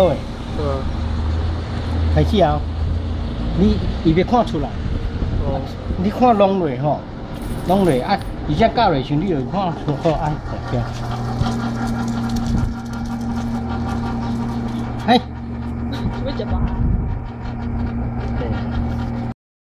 好诶，嗯，开始啊！你伊别看出来，哦，你看拢落吼，拢落啊，而且教落时你就看出好爱这样。嘿，准备。